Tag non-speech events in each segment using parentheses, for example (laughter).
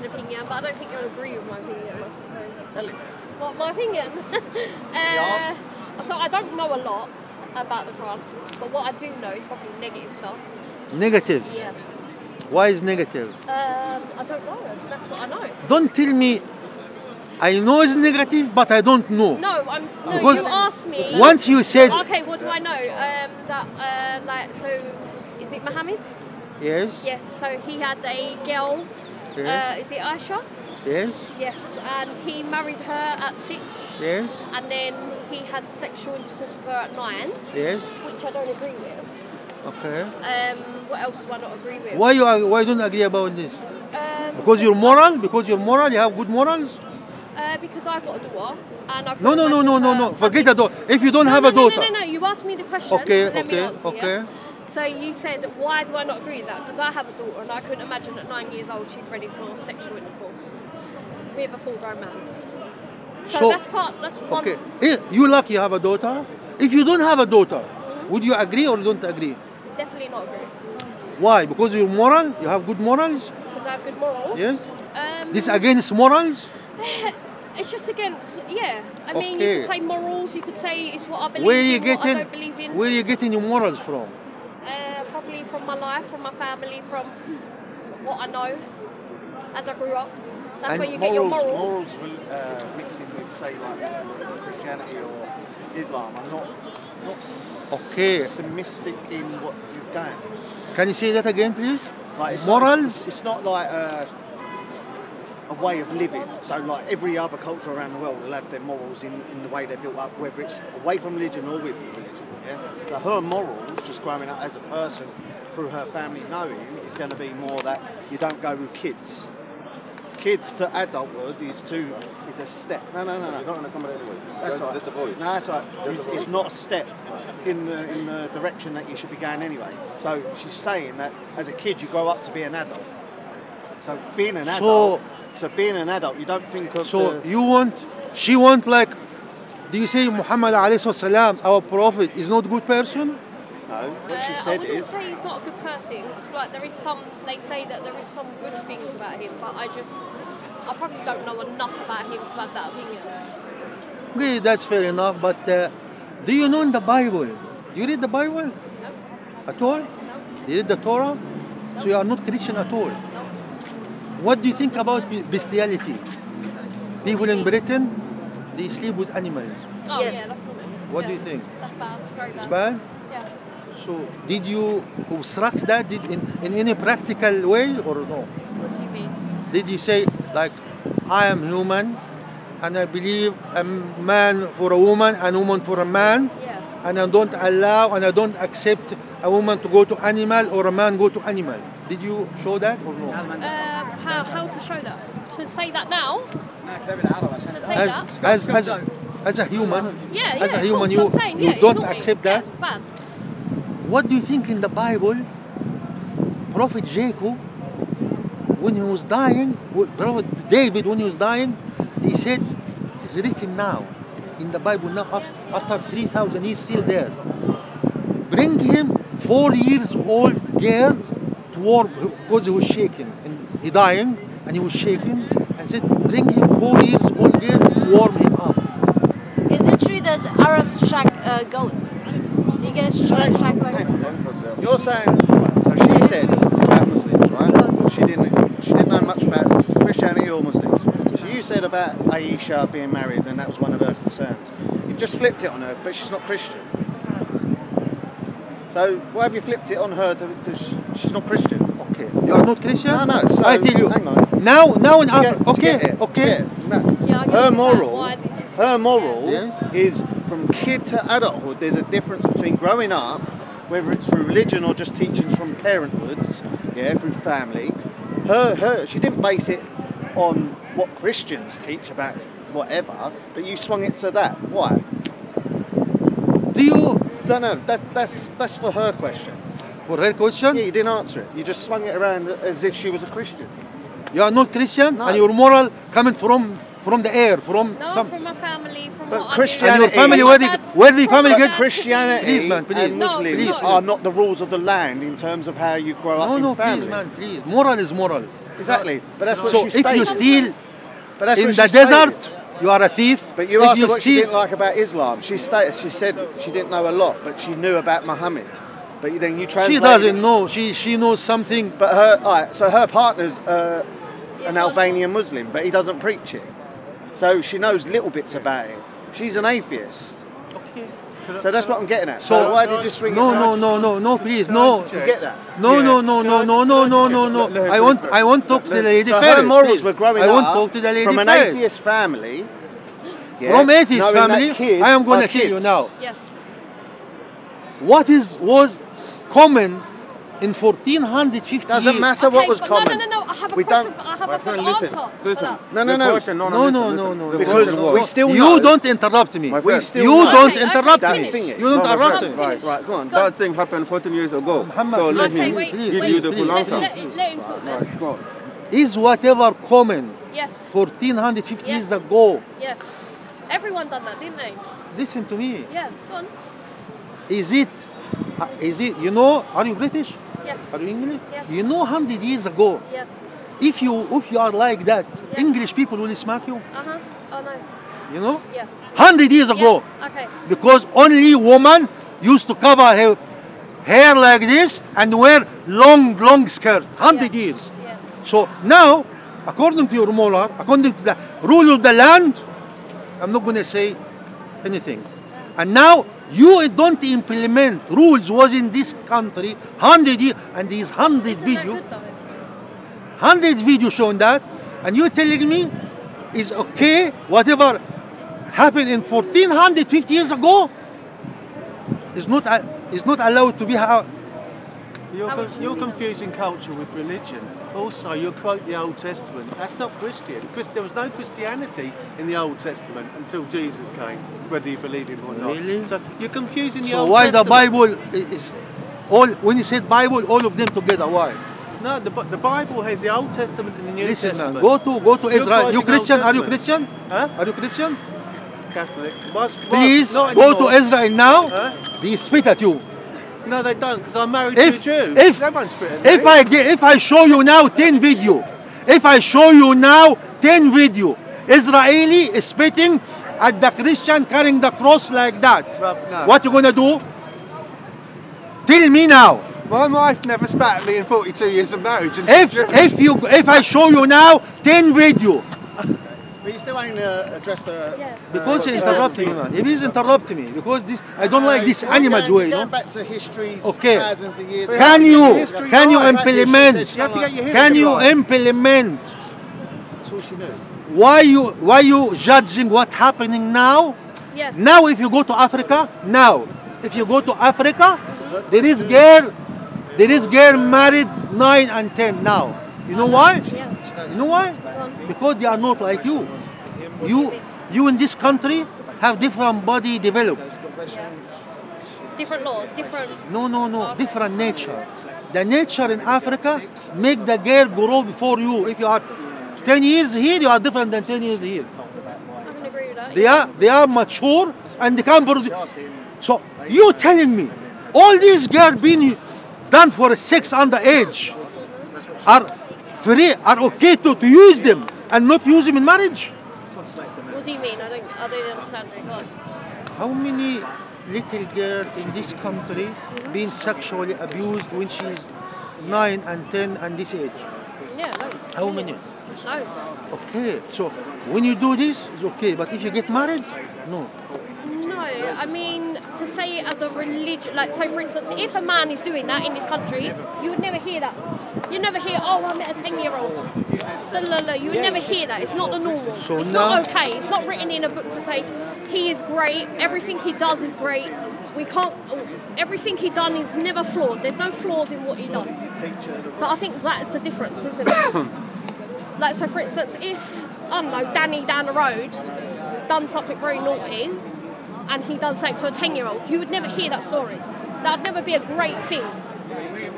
an opinion, but I don't think you'll agree with my opinion, I suppose. Tell. What, my opinion? (laughs) uh, so I don't know a lot about the Quran, but what I do know is probably negative stuff. Negative. Yeah. Why is negative? Um, I don't know. That's what I know. Don't tell me. I know it's negative, but I don't know. No, I'm. No, Because you asked me. Once you said Okay, what do I know? Um, that uh, like so, is it Muhammad? yes, Yes. So he had a girl. Yes. Uh, is it Aisha? yes, Yes, and he married her at six, yes, and then he had sexual intercourse with her at nine, yes. which I don't agree with. Okay. Um, what else do I not agree with? Why you are- why don't agree about this? Um, Because you're moral. Because you're moral. You have good morals. Uh, because I've got a daughter, and I. No, no, no, no, no, no. Forget a daughter. If you don't no, have no, a daughter, No, no, no, You asked me the question. Okay, so okay, okay. So you said, why do I not agree with that? Because I have a daughter, and I couldn't imagine at nine years old she's ready for sexual intercourse with a full-grown man. So, So- that's part. That's one. okay. You lucky you have a daughter. If you don't have a daughter, would you agree or don't agree? Definitely not agree. Why? Because you're moral. You have good morals. Because I have good morals. Yes. Um, This against morals. (laughs) it's just against. Yeah. I mean, you could say morals. You could say it's what I believe Where you in, what I getting? don't believe in. Where you getting your morals from? Uh, probably from my life, from my family, from what I know as I grew up. That's And where you get your morals, morals. morals will, uh, mixing with, say, like Christianity or Islam. I'm not, not Okay. pessimistic in what you're going. Can you say that again, please? Like it's Not, morals. it's, it's not like a, a way of living. So like every other culture around the world will have their morals in, in the way they're built up, whether it's away from religion or with religion. Yeah. So her morals, just growing up as a person through her family knowing, is going to be more that you don't go with kids. Kids to adulthood is too is a step. No, no, no, no. You're not going to come with anyway. That's right. Just the voice. No, that's right. It's, it's not a step in the in the direction that you should be going anyway. So she's saying that as a kid you grow up to be an adult. So being an So- adult. So being an adult, you don't think of So the, you want, she want like, do you say Muhammad alayhi salam, our prophet, is not a good person? no. What she Uh, I said wouldn't is say he's not a good person. It's like there is some. They say that there is some good things about him, but I just, I probably don't know enough about him to have that opinion. Okay, that's fair enough. But uh, do you know in the Bible? Do you read the Bible No. at all? No. You read the Torah? So you are not Christian at all. No. What do you think about bestiality? People in Britain, they sleep with animals. Oh Yes. yeah, that's not. What yeah. do you think? That's bad. Very bad. It's bad? Yeah. So did you obstruct that did in, in any practical way or no? What do you mean? Did you say like I am human and I believe a man for a woman and woman for a man Yeah. and I don't allow and I don't accept a woman to go to animal or a man go to animal. Did you show that or no? Uh, how, how to show that? To say that now? As as as, as a human, Yeah, yeah. as a human you, saying, you yeah, don't accept that. What do you think in the Bible? Prophet Jacob, when he was dying, Prophet David, when he was dying, he said, "It's written now in the Bible now. After three thousand, he's still there. Bring him four years old girl to warm because he was shaking and he dying and he was shaking and said, bring him four years old girl to warm him up. Is it true that Arabs track uh, goats? Do you guys track, track like you're saying so she said about Muslims, right? She didn't she didn't know much about Christianity or Muslims. So you said about Aisha being married and that was one of her concerns. You just flipped it on her, but she's not Christian. So why have you flipped it on her to because she's not Christian? Okay, you are not Christian? No, no. So I tell you. hang on. Now, now in Africa. to Okay, get it, to okay. get it. No. Yeah, I get Her what you're saying. moral, Why did you? her moral Yes. is from kid to adulthood. There's a difference between growing up, whether it's through religion or just teachings from parenthoods, yeah, through family. Her, her, she didn't base it on what Christians teach about whatever, but you swung it to that. Why? Do you, No, no, that, that's that's for her question. for her question, Yeah, you didn't answer it. You just swung it around as if she was a Christian. You are not Christian No. and your moral coming from from the air, from No, some. from my family, from But what Christianity- and your family, I where the, where the family from get Christianity Please, man, please. and No, Muslims please. are not the rules of the land in terms of how you grow up No, in no, family. please, man, please. Moral is moral. Exactly. But that's what So she if you stated. steal But that's in what the she stated. desert, you are a thief. But you if asked her what she didn't like about Islam. She stated, she said she didn't know a lot, but she knew about Muhammad. But then you translate. she doesn't know. She she knows something. But her, alright, so her partner's uh, an Albanian Muslim, but he doesn't preach it. So she knows little bits about it. She's an atheist. So that's what I'm getting at. So, So- why did you swing No it? no no no no please no. You get that? No, no, no, no, no, no, no, no, no. I want, I want to talk to the lady So first. her morals were growing I want up to talk to the lady from an atheist family. yeah, From atheist family, I am going to tell you now. Yes. What is was common in 1450 Doesn't years. matter Okay, what was but common. No, no, no, no. I have a We question. don't- For, I have My a friend, for listen, answer. listen. for. No, no, no. question- No, listen, no, listen. no, no. The Because question we was- still you know. don't interrupt me. We friend. still You know. don't Okay, interrupt okay, me. finish. You don't No, interrupt me. right. Right, go on. That thing happened 14 years ago. Muhammad, So let Okay, me wait, give wait. you the full answer. let, let him talk. Right, go on. Is whatever common Yes. 1450 Yes. years ago? Yes. Everyone done that, didn't they? Listen to me. Yeah. Go on. Is it? Is it? You know? Are you British? Yes. Are you English? Yes. You know, hundred years ago, Yes. if you if you are like that, English people will smack you. Uh huh. Oh no. You know? Yeah. Hundred years ago. Yes. Okay. because only woman used to cover her hair like this and wear long, long skirt. Hundred Yeah. years. Yeah. So now, according to your Mullah, according to the rule of the land, I'm not going to say anything. And now you don't implement rules was in this country hundred years, and these hundred video, hundred video showing that, and you're telling me is okay whatever happened in 1450 years ago is not is not allowed to be how You're, con- you you're confusing culture with religion. Also, you quote the Old Testament. That's not Christian. Chris- there was no Christianity in the Old Testament until Jesus came, whether you believe him or not. Really? So you're confusing the so Old why the Bible is all when you said Bible all of them together why No, the, the Bible has the Old Testament and the New listen man Testament. go to go to You're Israel you Christian are you Christian Huh? are you Christian Catholic. Please go to. Israel now Huh? they spit at you No, they don't, because I'm married if to a Jew. if That one's spit at if I get, if I show you now 10 video if I show you now 10 video Israeli is spitting at the Christian carrying the cross like that Well, no. what you gonna do tell me now My wife never spat at me in 42 years of marriage. If if you if I show you now 10 video But you still want to address the. Yeah. because you Yeah. interrupt me man if he's interrupt me because this I don't like this You're animals way you're you going know back to history's Okay. thousands of years. can you history can you implement You have to get your history can you implement That's all she knew. why you why you judging what happening now Yes. Now, if you go to Africa, now, if you go to Africa, there is girl, there is girl married nine and ten now. You know why? You know why? Because they are not like you. You, you in this country have different body developed. Different laws, different. No, no, no, different nature. The nature in Africa make the girl grow before you. If you are 10 years here, you are different than 10 years here. I agree with that. They are they are mature and they can produce. So you telling me all these girls being done for sex underage are free are okay to, to use them and not use them in marriage? What do you mean? I don't. I don't understand. Go on. How many little girl in this country being sexually abused when she's nine and ten and this age? Yeah. Loads. How many? Loads. Okay, so when you do this, it's okay. But if you get married, no. No, I mean to say it as a religion. Like, so for instance, if a man is doing that in this country, you would never hear that. You never hear, oh, I met a ten-year-old. You would never hear that. It's not the normal. So it's not okay. It's not written in a book to say he is great. Everything he does is great. We can't. Everything he done is never flawed. There's no flaws in what he done. So I think that's the difference, isn't it? (coughs) like, so for instance, if I don't know, Danny down the road done something very naughty and he done something to a 10 year old, you would never hear that story. That would never be a great thing.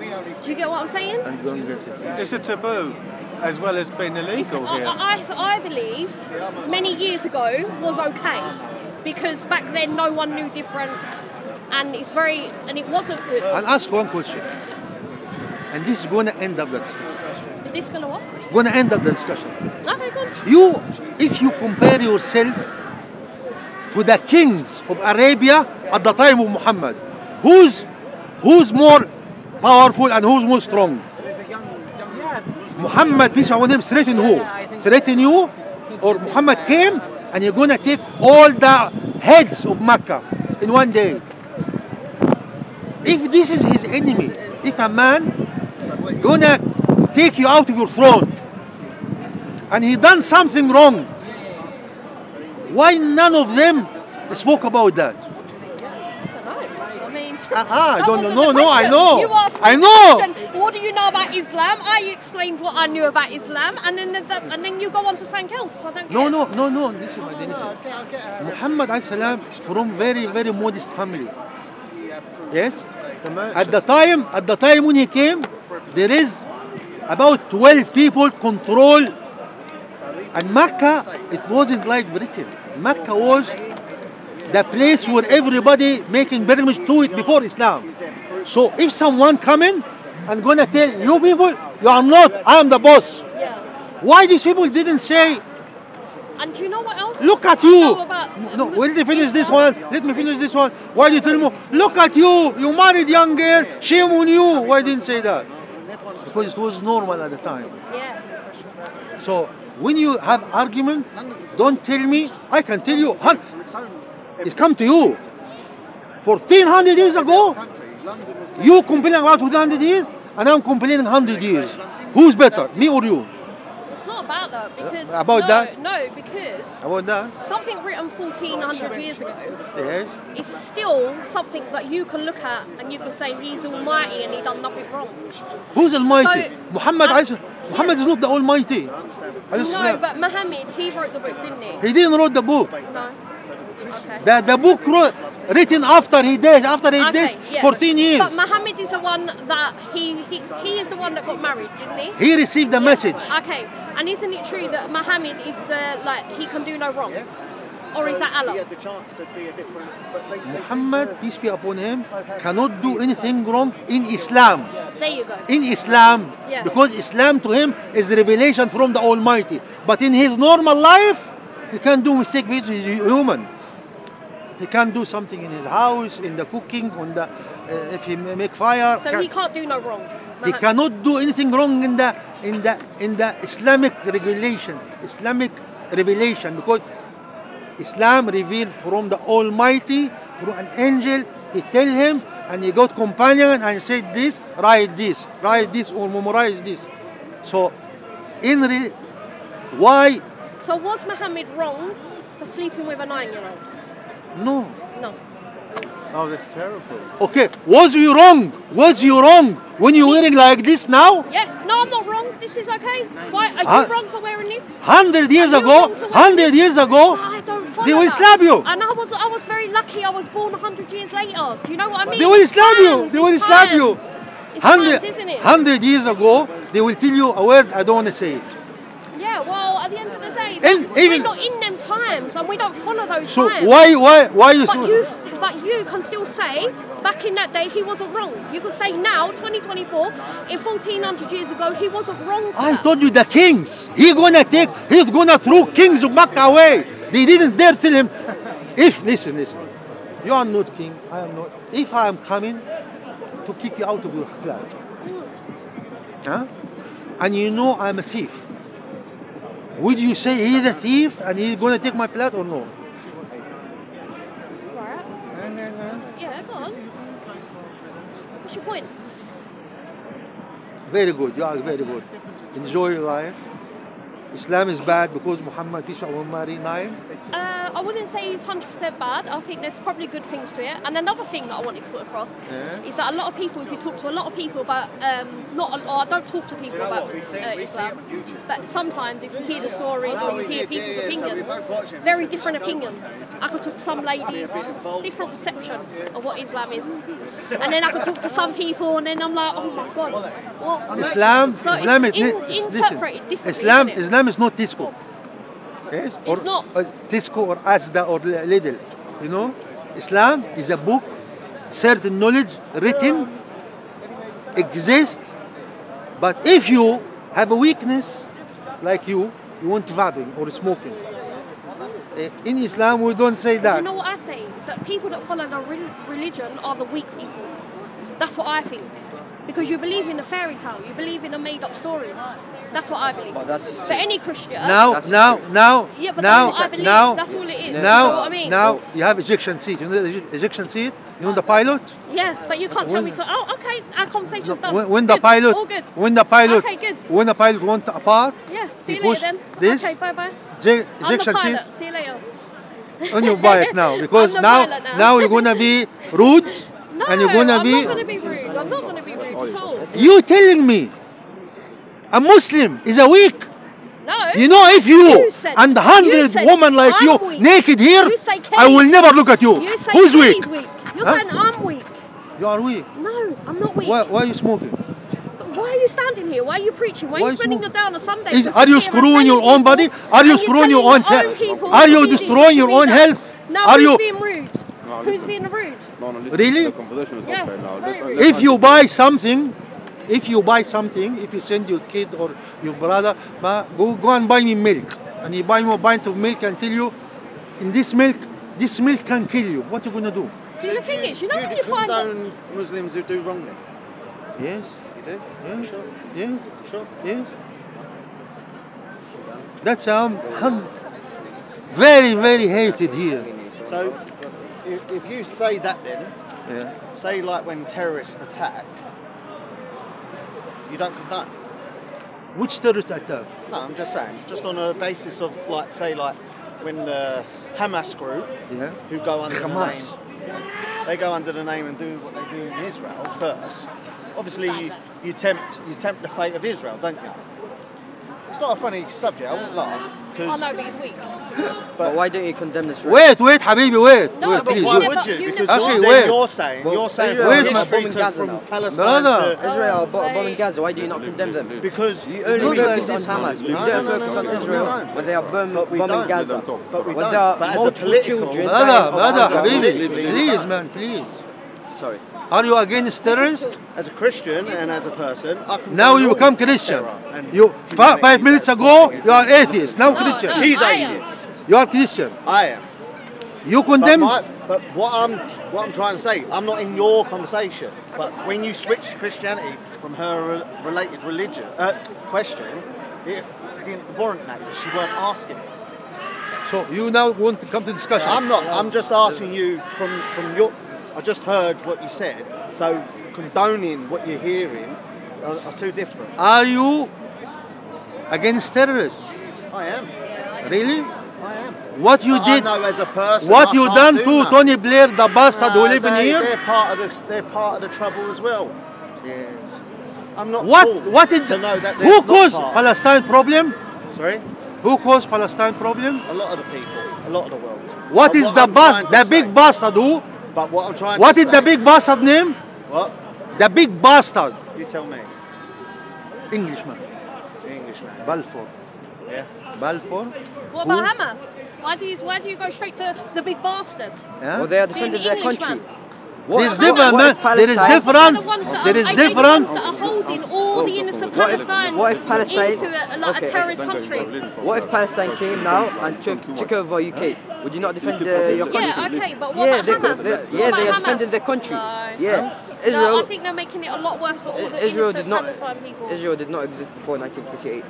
Do you get what I'm saying? And don't get it. It's a taboo, as well as being It's, illegal here. I, I, I believe many years ago was okay because back then no one knew different and it's very, and it wasn't good. I'll ask one question. And this is going to end up that. Is this gonna what? gonna end up the discussion. Okay, good. You, if you compare yourself to the kings of Arabia at the time of Muhammad, who's who's more powerful and who's more strong? Muhammad, peace be upon him, threaten who? Threaten you? Or Muhammad came and you're gonna take all the heads of Mecca in one day. If this is his enemy, if a man gonna take you out of your throne and he done something wrong, why none of them spoke about that? Ah, I don't know. the No, I know. You asked me I know. question, What do you know about Islam? I explained what I knew about Islam, and then the, and then you go on to something else. I don't No, get no, no, no. Listen, my dear, listen. Muhammad alayhi salam from very, very modest family. Yes. At the time, at the time when he came, there is about 12 people control. And Mecca, it wasn't like Britain. Mecca was the place where everybody making pilgrimage to it before Islam. So if someone coming and gonna tell you people, you are not, I am the boss. Yeah. Why these people didn't say And do you know what else? Look at you. about- No, let me finish this one. Let me finish this one. Why do you tell me? Look at you. You married young girl. Shame on you. Why didn't say that? Because it was normal at the time. Yeah. So when you have argument, don't tell me. I can tell you. It's come to you. 1400 years ago, you complaining about 100 years, and I'm complaining 100 years. Who's better, me or you? It's not about that because About no, that? No, because About that? something written 1400 years ago Yes. is still something that you can look at and you can say he's almighty and he done nothing wrong. Who's Almighty? So- Muhammad. Uh, alayhi- Muhammad is not the Almighty. No, but Muhammad, he wrote the book, didn't he? He didn't write the book. No. Okay. The, the book wrote, written after he died, after he Okay, died, yeah. 14 years. But Muhammad is the one that he, he he is the one that got married, didn't he? He received the message. Okay, and isn't it true that Muhammad is the like he can do no wrong, or is that Allah? He Allah? had the chance to be a different. But they, they Muhammad, peace be upon him, cannot do anything wrong in Islam. There you go. In Islam. Yeah. Because Islam to him is revelation from the Almighty. But in his normal life, he can do mistake because he's human. He can do something in his house, in the cooking, on the uh, if he make fire. So can- he can't do no wrong. He cannot do anything wrong in the in the in the Islamic regulation, Islamic revelation, because Islam revealed from the Almighty through an angel. He tell him, and he got companion and said this, write this, write this, or memorize this. So, in re- why So was Muhammad wrong for sleeping with a nine-year-old? No? No. Oh, that's terrible. Okay, was you wrong? Was you wrong when you wearing like this now? Yes. No, I'm not wrong. This is okay. Why are you Huh? wrong for wearing this? Hundred years ago, wrong for wearing hundred years ago, I don't follow they will that. slap you. And I was I was very lucky. I was born hundred years later. Do you know what I mean? They will slap you. They will it's slap you. It's Hundred, times, isn't it? hundred years ago, they will tell you a word I don't want to say it. Yeah. Well, at the end of the day, And we're even- not in them times, and we don't follow those So times. why, why, why you? But you, but you can still say back in that day he wasn't wrong. You can say now, 2024, in 1400 years ago, he wasn't wrong. I that. told you the kings. He gonna take. He's gonna throw kings of Makkah away. They didn't dare tell him. If listen, listen. You are not king. I am not. If I am coming to kick you out of your flat, huh? And you know I'm a thief. Would you say he's a thief and he's gonna take my flat or no? Yeah, go on. What's your point? Very good. You are very good. Enjoy your life. Islam is bad because Muhammad peace be upon him married nine. Uh, I wouldn't say he's 100% bad. I think there's probably good things to it. And another thing that I wanted to put across is that a lot of people, if you talk to a lot of people about, um, not, a, or I don't talk to people know about what? We see- uh, Islam, it on YouTube. but sometimes if you hear the stories or you hear people's yeah, so we opinions, both watch it. very different opinions. I could talk to some ladies, different perception of what Islam is. And then I could talk to some people and then I'm like, oh my God. Well, Islam, so Islam it's is in, ni- listen, interpreted differently, Islam, isn't it? Islam is not disco. Yes? It's or, not. uh, disco or Asda or Li- Lidl. You know, Islam is a book, certain knowledge written, exist. But if you have a weakness, like you, you want vaping or smoking. Eh, In Islam, we don't say that. You know what I say? Is that people that follow the religion are the weak people. That's what I think. Because you believe in a fairy tale, you believe in a made up stories. That's what I believe. But that's just For any Christian. Now, That's now, now, Yeah, but now, that's what I believe. now, that's all it is. you know what I mean? now, you have ejection seat. You know the ejection seat? You know the pilot? Yeah, but you can't tell me to. Oh, okay, our conversation's done. When, when the pilot, All good. when the pilot, Okay, good. when the pilot went apart, Yeah, see you later then. this Okay, bye bye. je- I'm the ejection seat. See you later. on your bike now (laughs) because now, now. now you're gonna be (laughs) rude No, and you're gonna I'm be. not gonna be rude. I'm not gonna be rude at all. You telling me a Muslim is a weak? No. You know, if you, You said- and you hundred women like I'm you weak. naked here, You I will never look at you. You Who's weak? Weak. You're Huh? saying I'm weak. You are weak. No, I'm not weak. Why, why are you smoking? Why are you standing here? Why are you preaching? Why, Why are you spending your day on a Sunday? Is, are you screwing your own body? Are you screwing your own health? Are you destroying your own health? No, Are you? being rude? Who's being rude? No, no, listen, Really? The conversation is Yeah, not fair now. Let's- very let's If you buy something, if you buy something, if you send your kid or your brother, ma, go go and buy me milk, and you buy me a pint of milk and tell you, in this milk, this milk can kill you. What are you gonna do? See, the thing is, you know do when you you find that Muslims who do wrong then? Yes, You do? yeah, Sure. yeah, Sure. yeah. That's um, very very hated here. So, if, if you say that then, Yeah. say like when terrorists attack, you don't condone. Which terrorist attack? No, I'm just saying, just on a basis of like, say like when the Hamas group, Yeah. who go under Hamas. the name, they go under the name and do what they do in Israel first. Obviously, you, you tempt you tempt the fate of Israel, don't you? It's not a funny subject. I won't laugh Oh because no, but he's weak. But why don't you condemn this? right? Wait, wait, Habibi, wait, No, wait, but please. why would you? you Because never- Okay, then wait. you're saying Well, you're saying Israel from is bombing Gaza from now. Palestine Brother. to Israel bo- wait. bombing Gaza. Why do you not condemn them? because You only No, focus no, on Hamas. no, You no, don't no, focus no, on no, no, Israel no. when they are bomb- But bombing. Gaza. Let them talk. But we don't. there are But as a political- children Brother, brother. Habibi, please, man, please. Sorry. Are you against terrorists? as a Christian and as a person, I Now you become Christian. You five, five minutes ago you are atheist. Now Christian. He's atheist. You are Christian. I am. You But, condemn. my, but what I'm what I'm trying to say, I'm not in your conversation. But when you switch to Christianity from her related religion uh, question, it didn't warrant that. because She weren't asking. So you now want to come to discussion. I'm not. I'm just asking you from from your. I just heard what you said. So condoning what you're hearing are, are two different. Are you against terrorists? I am. Really? I am. What you But did? I know as a person. What you done do to that. Tony Blair, the bastard who Uh, live in here? They're part of the. They're part of the trouble as well. Yes. I'm not. What? What did? to know that Who caused. Palestine problem? Sorry. Who caused Palestine problem? A lot of the people. A lot of the world. What is the bas- trying to the say- big bastard who? But what I'm trying. What to is the big bastard name? What? The big bastard. You tell me. Englishman. Englishman. Balfour. Yeah. Balfour. What about Hamas? Why do you why do you go straight to the big bastard? Yeah? Well, they are defending the their country. What, There's what- different, what man. if There is different. They're the ones that There are, is are they the different. Ones that are holding all the innocent What if- Palestine what if Palestine- into a, like okay, a terrorist country? What if Palestine came now and took, took over UK? Would you not defend uh, your country? Yeah, okay, but what yeah, about they, Hamas? they, What yeah, they about are defending Hamas? their country. No. Yeah, No, Israel. I think they're making it a lot worse for all the Israel innocent did not. Palestine people. Israel did not exist before 1948.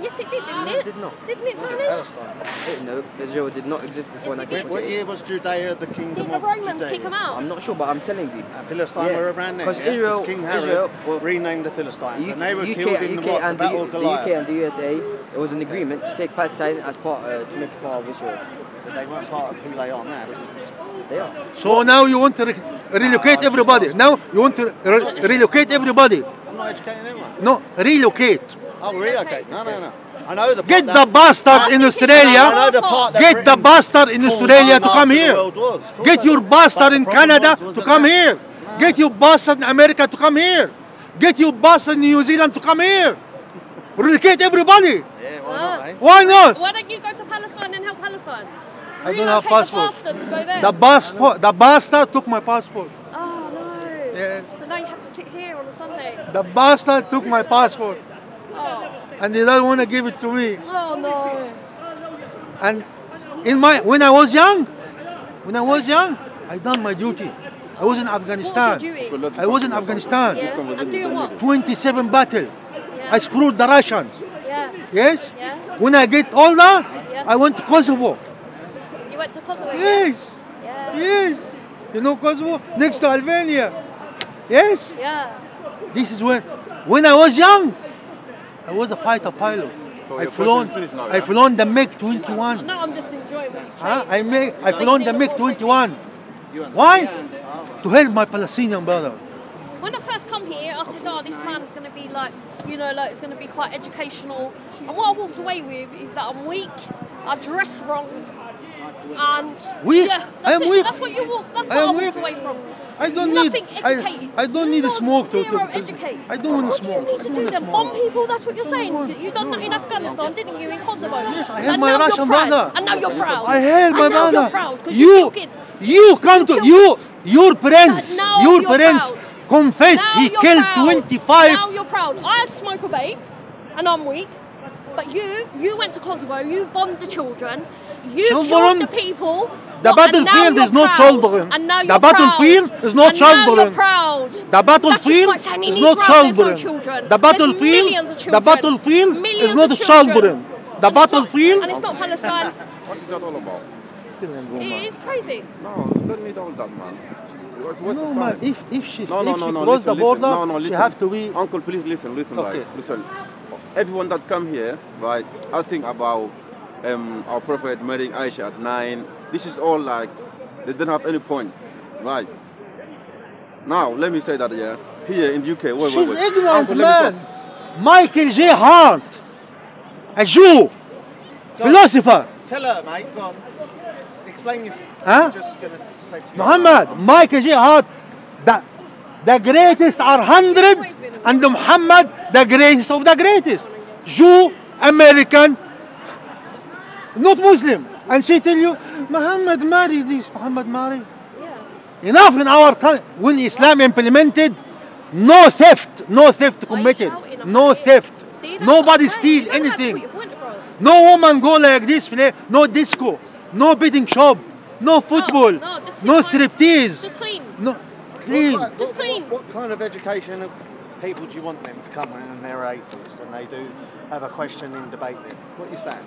Yes, it did, didn't it? It did not. Didn't it, Tony? Palestine. Eh, No, Israel did not exist before Yes, it. What year was Judea the kingdom Didn't the of Romans Judea? kick them out? I'm not sure, but I'm telling you. And Philistine Yeah, were around there. 'cause yeah? Israel- King Herod Israel- well, renamed the Philistines, U- and they were UK, killed in the, UK what, and the, Battle U- of the UK and the USA, it was an agreement to take Palestine as part uh, to make it part of Israel. But they weren't part of who they are now. They are. So now you want to re- relocate everybody. Now you want to re- relocate everybody. I'm not educating anyone. No, relocate. Oh, really? Okay. No, no, no. I know the. Get part the bastard in Australia. the Get the Britain bastard in Australia to come here. World Wars. Of course Get your do. bastard in Canada to come here. Get your bastard in America to come here. Get your bastard in New Zealand to come here. Relocate everybody. Yeah, why not, eh? Why not? Why don't you go to Palestine and help Palestine? I don't have Relocate passport. The bastard to go there. The passport, the bastard took my passport. Oh no. Yes. So now you have to sit here on a Sunday. The bastard took my passport. Oh. and they don't want to give it to me. Oh no. And in my when I was young, when I was young, I done my duty. I was in Afghanistan. What was? I was in Afghanistan. Yeah. And doing what? 27 battle. Yeah. I screwed the Russians. Yeah. Yes. Yeah. When I get older, Yeah. I went to Kosovo. You went to Kosovo. Yes. Yeah. Yes. You know Kosovo next to Albania. Yes. Yeah. This is when when I was young, I was a fighter pilot. So I your flown first spirit now, I yeah? flown the MiG 21. No, I'm just enjoying what you're Huh? I make I flown the MiG 21. Why? To help my Palestinian brother. When I first come here, I said, "Oh, this man is going to be like, you know, like it's going to be quite educational." And what I walked away with is that I'm weak, I dress wrong, and Weak? Yeah, I that's am it. weak. That's what you walk. That's I what I, walked away from. I don't Nothing need I, educated. I don't need a Not smoke to, to, to-. I don't want What to do you smoke. need I to do then? Bomb people? That's what you're saying. You done that in Afghanistan, didn't you? In Kosovo. Yes, I helped my Russian brother. And now you're proud. I help my you're proud you, You, kill kids. you come to you, your parents, your parents confess he killed 25. Now you're proud. I smoke a vape, and I'm weak. But you, you went to Kosovo. You bombed the children. You Children? killed the people. The What, and now battlefield you're is not proud. children. And now The you're battlefield proud. is not and Now children. you're proud. The That's battlefield just like saying in is not Israel there's no children. children. The There's battlefield, millions of the battlefield is not children. The And it's not- battlefield. And it's not Palestine. What is that all about? it is crazy. No, you don't need all that, man. What's, what's No the man, sign? if if she No, if no, she no, no. cross Listen, the border, listen. No, no, she listen. have to be. Uncle, please listen, listen, Okay. right? Listen. Everyone that come here, right, asking about um, our prophet marrying Aisha at nine. This is all like they didn't have any point, right? Now, let me say that, yeah. Here in the UK, wait, wait, She's wait. ignorant, Uncle, man. Michael J. Hart, a Jew, philosopher. Tell her, mate. Go on. Explain your. Huh? I'm just gonna say to you. Muhammad, Michael J. Hart, the, the greatest are hundred, and Muhammad, the greatest of the greatest. Jew, American, not Muslim. And she tell you, Muhammad married this, Muhammad married. Enough in our country. When Islam implemented, no theft, no theft Why are you committed, no about theft. See, Nobody what I'm saying. steal You don't have to anything. put your point across. No woman go like this, no disco, no betting shop, no football, no, just no striptease, Just clean. no clean. What, Just what- clean. What, what kind of education of people do you want them to come in and they're atheists and they do have a question in debate then? What are you saying?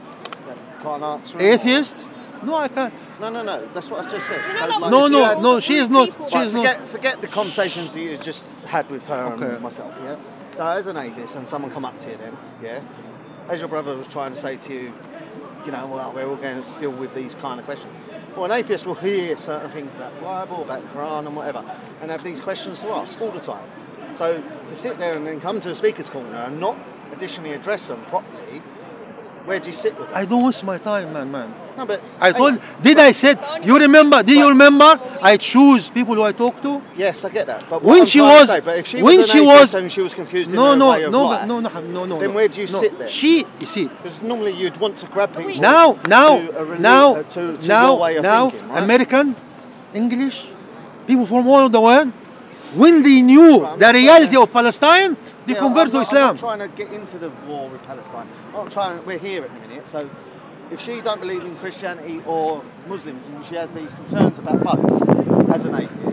That can't answer? Atheist? No, I can't. No, no, no. That's what I just said. you So, like, No, no, no, she is not. She Right, is not. forget, forget the conversations that you just had with her Okay. and myself, yeah? So as an atheist and someone come up to you then, yeah? As your brother was trying to say to you, you know, well, we're all going to deal with these kind of questions. Well, an atheist will hear certain things about the Bible, about the Quran and whatever, and have these questions to ask all the time. So to sit there and then come to a speaker's corner and not additionally address them properly, where do you sit with that? I don't waste my time, man, man. No, but I told. Did I said? You remember? Do you remember? I choose people who I talk to. Yes, I get that. But When I'm she was- say, but if she when was she was- and she was confused in No, her no, way of no, life, no, no, no, no. Then where do you no. sit there? She, you see, Because normally you'd want to grab people. now, now, to a reli- now, uh, to, to now, way of now, thinking, right? American, English, people from all over the world, when they knew the reality of Palestine, they Yeah, convert I'm to Islam. I'm not trying to get into the war with Palestine. I'm not trying. We're here at the minute, so if she don't believe in Christianity or Muslims and she has these concerns about both, as an atheist.